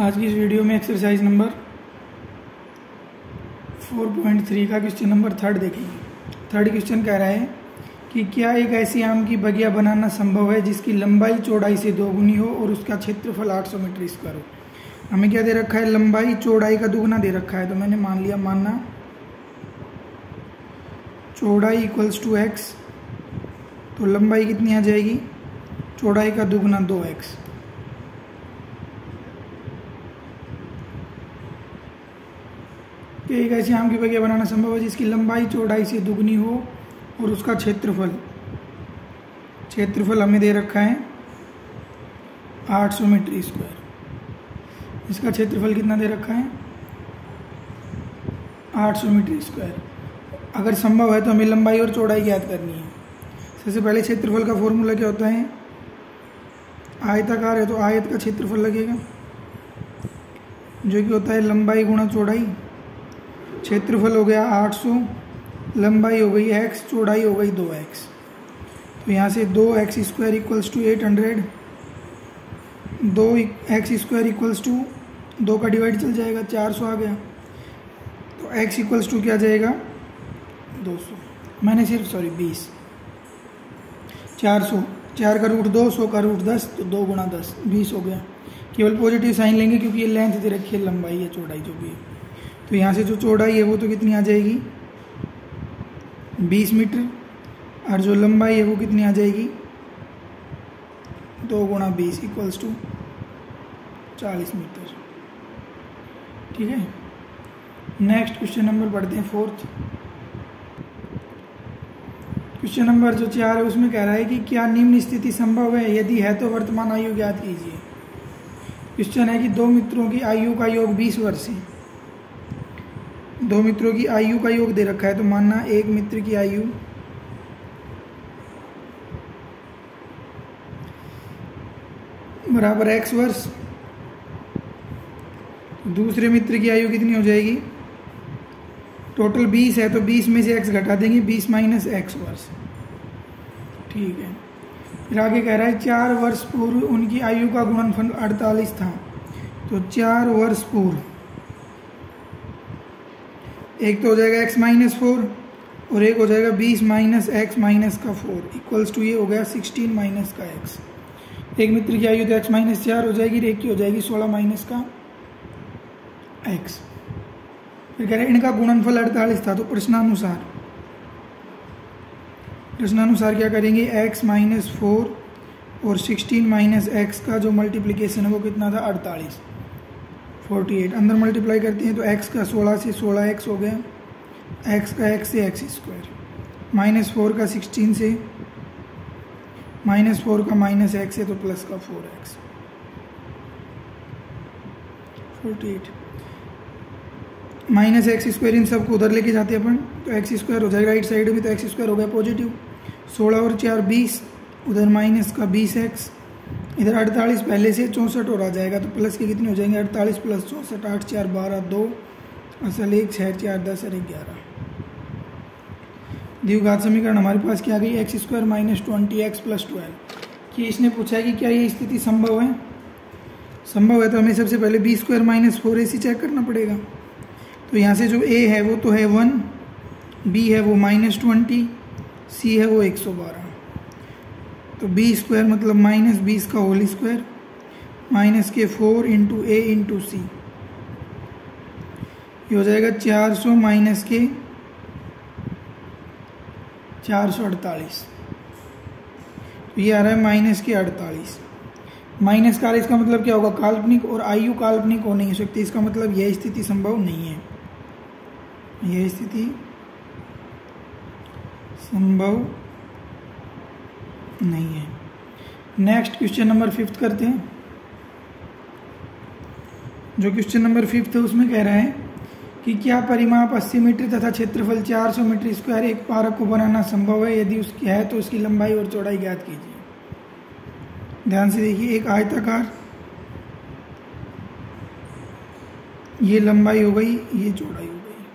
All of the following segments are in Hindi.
आज की इस वीडियो में एक्सरसाइज नंबर 4.3 का क्वेश्चन नंबर थर्ड देखेंगे। थर्ड क्वेश्चन कह रहा है कि क्या एक ऐसी आम की बगिया बनाना संभव है जिसकी लंबाई चौड़ाई से दोगुनी हो और उसका क्षेत्रफल 800 मीटर स्क्वायर हो? हमें क्या दे रखा है? लंबाई चौड़ाई का दुगुना दे रखा है। तो मैंने मान लिया, मानना। चौड़ाई इक्वल्स टू एक्स तो लंबाई कितनी आ जाएगी? चौड़ाई का दोगुना दो एक्स कि एक ऐसी आम की बगिया बनाना संभव है जिसकी लंबाई चौड़ाई से दुगनी हो और उसका क्षेत्रफल क्षेत्रफल हमें दे रखा है 800 मीटर स्क्वायर। इसका क्षेत्रफल कितना दे रखा है? 800 मीटर स्क्वायर। अगर संभव है तो हमें लंबाई और चौड़ाई ज्ञात करनी है। सबसे पहले क्षेत्रफल का फॉर्मूला क्या होता है? आयताकार है तो आयत का क्षेत्रफल लगेगा, जो कि होता है लंबाई गुणा चौड़ाई। क्षेत्रफल हो गया 800 लंबाई हो गई एक्स चौड़ाई हो गई दो एक्स तो यहाँ से दो x square equals to eight hundred दो एक्स स्क्वायर इक्वल्स टू दो का डिवाइड चल जाएगा, चार सौ आ गया। तो एक्स इक्वल्स टू क्या जाएगा? दो सौ। मैंने सिर्फ़ सॉरी बीस। चार सौ। चार का रूट दो, सौ का रूट दस तो दो गुणा दस, बीस हो गया। केवल पॉजिटिव साइन लेंगे क्योंकि ये लेंथ दे रखी है, लंबाई या चौड़ाई जो भी है। तो यहाँ से जो चौड़ाई है वो तो कितनी आ जाएगी? बीस मीटर। और जो लंबाई है वो कितनी आ जाएगी? दो गुणा बीस इक्वल्स टू चालीस मीटर। ठीक है? नेक्स्ट क्वेश्चन नंबर पढ़ते हैं फोर्थ क्वेश्चन नंबर जो चार है, उसमें कह रहा है कि क्या निम्न स्थिति संभव है? यदि है तो वर्तमान आयु ज्ञात कीजिए। क्वेश्चन है कि दो मित्रों की आयु का योग 20 वर्ष है। दो मित्रों की आयु का योग दे रखा है तो मानना एक मित्र की आयु। बराबर एक्स वर्ष। दूसरे मित्र की आयु कितनी हो जाएगी? टोटल 20 है तो 20 में से x घटा देंगे 20 माइनस एक्स वर्ष। ठीक है। फिर आगे कह रहा है, चार वर्ष पूर्व उनकी आयु का गुणनफल 48 था। तो चार वर्ष पूर्व एक तो हो जाएगा x माइनस फोर और एक हो जाएगा बीस माइनस एक्स माइनस का फोर इक्वल्स टू ये हो गया सिक्सटीन माइनस का x एक मित्र की आयु तो एक्स माइनस चार हो जाएगी एक की हो जाएगी सोलह माइनस का x फिर कह रहे हैं, इनका गुणनफल अड़तालीस था तो प्रश्नानुसार। प्रश्नानुसार क्या करेंगे? x माइनस फोर और सिक्सटीन माइनस एक्स का जो मल्टीप्लीकेशन है वो कितना था? अड़तालीस। फोर्टी एट अंदर मल्टीप्लाई करते हैं तो एक्स का सोलह से सोलह एक्स हो गया। एक्स का एक्स से एक्स स्क्वायर माइनस फोर का सिक्सटीन से माइनस फोर का माइनस एक्स है तो प्लस का four x forty eight minus x square इन सबको उधर लेके जाते हैं अपन तो एक्स स्क्वायर हो जाएगा राइट साइड में तो एक्स स्क्वायर हो गया पॉजिटिव सोलह और चार बीस, उधर माइनस का बीस एक्स इधर अड़तालीस पहले से चौंसठ और आ जाएगा तो प्लस के कितने हो जाएँगे? अड़तालीस प्लस चौंसठ, आठ, चार, बारह, दो, असल एक छः चार, दस और एक ग्यारह। द्विघात समीकरण हमारे पास क्या आ गई? X square minus twenty x plus twelve कि इसने पूछा है कि क्या ये स्थिति संभव है? संभव है तो हमें सबसे पहले b square minus four a c check करना पड़ेगा। तो यहाँ से जो ए है वो तो है वन बी है वो माइनस ट्वेंटी सी है वो एक सौ बारह। तो बी स्क्वायर मतलब माइनस बीस का होल स्क्वायर माइनस के four into a into c ये हो जाएगा चार सौ माइनस के चार सौ अड़तालीस। तो ये आ रहा है माइनस के अड़तालीस। माइनस का इसका मतलब क्या होगा? काल्पनिक और आयु काल्पनिक हो नहीं सकती इसका मतलब यह स्थिति संभव नहीं है। यह स्थिति संभव नहीं है। नेक्स्ट क्वेश्चन नंबर फिफ्थ करते हैं। जो क्वेश्चन नंबर फिफ्थ है, उसमें कह रहे हैं कि क्या परिमाप 80 मीटर तथा क्षेत्रफल 400 मीटर स्क्वायर एक पारक को बनाना संभव है? यदि उसकी है तो उसकी लंबाई और चौड़ाई ज्ञात कीजिए। ध्यान से देखिए, एक आयताकार। ये लंबाई हो गई, ये चौड़ाई हो गई।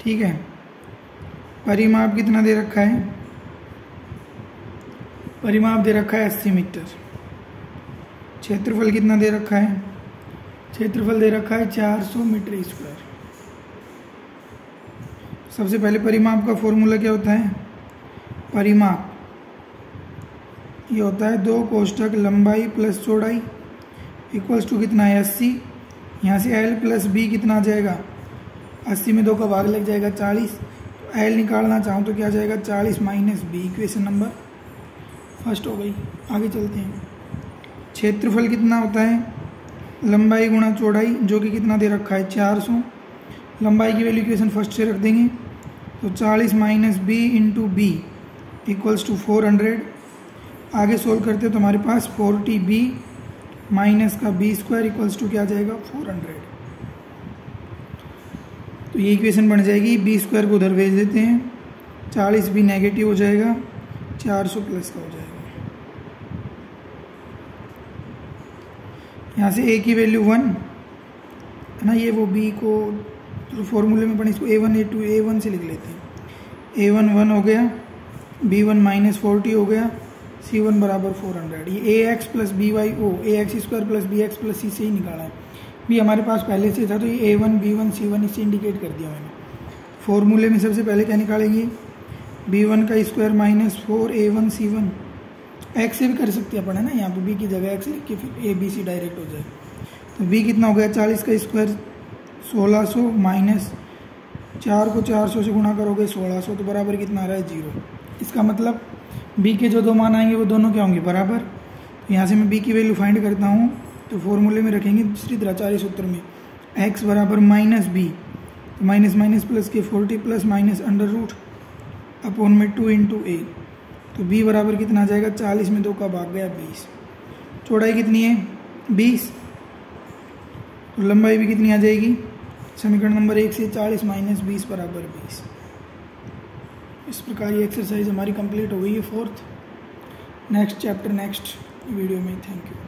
ठीक है। परिमाप कितना दे रखा है? परिमाप दे रखा है अस्सी मीटर। क्षेत्रफल कितना दे रखा है? क्षेत्रफल दे रखा है 400 मीटर स्क्वायर। सबसे पहले परिमाप का फॉर्मूला क्या होता है? परिमाप। ये होता है दो कोष्टक लंबाई प्लस चौड़ाई इक्वल्स टू कितना है? अस्सी। यहाँ से एल प्लस बी कितना आ जाएगा? अस्सी में दो का भाग लग जाएगा चालीस। तो एल निकालना चाहूँ तो क्या जाएगा? चालीस minus b equation number first हो गई। आगे चलते हैं। क्षेत्रफल कितना होता है? लंबाई गुणा चौड़ाई, जो कि कितना दे रखा है? चार सौ। लंबाई की वैल्यू इक्वेशन फ़र्स्ट से रख देंगे। तो चालीस minus b into b equals to four hundred आगे सोल्व करते तो हमारे पास फोर्टी बी माइनस का बी स्क्वायर इक्वल्स टू क्या जाएगा? फोर हंड्रेड तो ये इक्वेशन बन जाएगी। बी स्क्वायर को उधर भेज देते हैं। चालीस बी नेगेटिव हो जाएगा। चार सौ प्लस का हो जाएगा। यहाँ से ए की वैल्यू वन है ना, ये वो बी को तो फॉर्मूले में पढ़े इसको a one a two a one से लिख लेते हैं। ए वन वन हो गया बी वन माइनस फोर्टी हो गया सी वन बराबर फोर हंड्रेड ये a x plus b y O a x square plus b x plus c से ही निकाला है। भी हमारे पास पहले से था तो ये a one b one c one इससे इंडिकेट कर दिया मैंने। फॉर्मूले में सबसे पहले क्या निकालेंगे? बी वन का square minus four a one c one x से भी कर सकते हैं अपन, है ना? यहाँ पे बी की जगह एक्स लिख के फिर ए बी सी डायरेक्ट हो जाए। तो बी कितना हो गया? चालीस का स्क्वायर सोलह सौ माइनस चार को चार सौ से गुणा करोगे सोलह सौ तो बराबर कितना आ रहा है? ज़ीरो। इसका मतलब बी के जो दो मान आएँगे, वो दोनों क्या होंगे? बराबर। तो यहाँ से मैं बी की वैल्यू फाइंड करता हूँ तो फॉर्मूले में रखेंगे दूसरी तरह, चालीस सूत्र में। एक्स बराबर minus b minus minus plus के forty plus minus under root upon में टू इंटू ए तो बी बराबर कितना आ जाएगा? चालीस में दो का भाग गया, बीस। चौड़ाई कितनी है? बीस। तो लंबाई भी कितनी आ जाएगी? समीकरण नंबर एक से चालीस माइनस बीस बराबर बीस। इस प्रकार ये एक्सरसाइज हमारी कंप्लीट हो गई है fourth next chapter next video में। Thank you